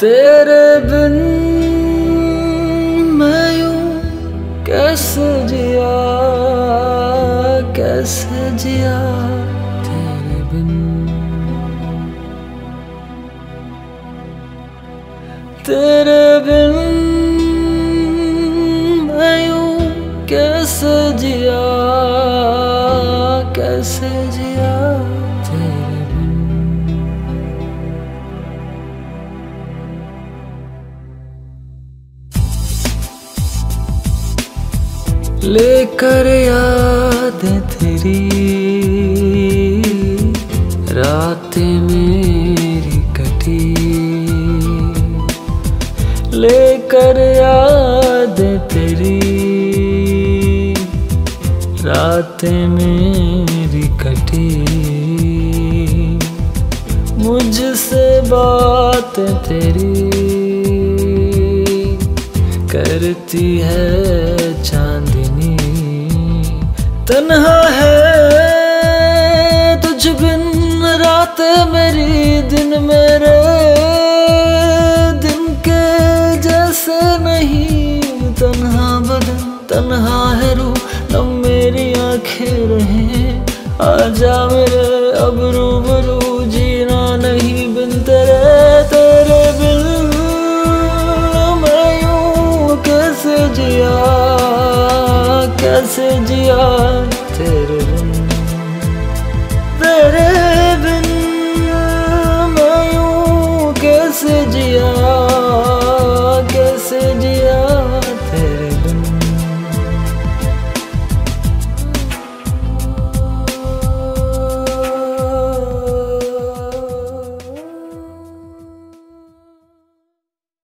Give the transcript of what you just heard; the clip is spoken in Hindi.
तेरे बिन मैं यूँ कैसे जिया कैसे जिया तेरे बिन? तेरे बिन मैं यूँ कैसे जिया कैसे जिया तेरे लेकर याद तेरी। रातें मेरी कटी। लेकर याद तेरी। रातें मेरी कटी। मुझसे बात तेरी। करती है तन्हा है तुझ बिन रात मेरी दिन मेरे दिन के जैसे नहीं तन्हा बदन। तन्हा है रू न मेरी आँखें रहे। आजा मेरे, अब रूबरू जीना नहीं बिन तेरे तेरे बिन। मैं यूँ कैसे जिया जिया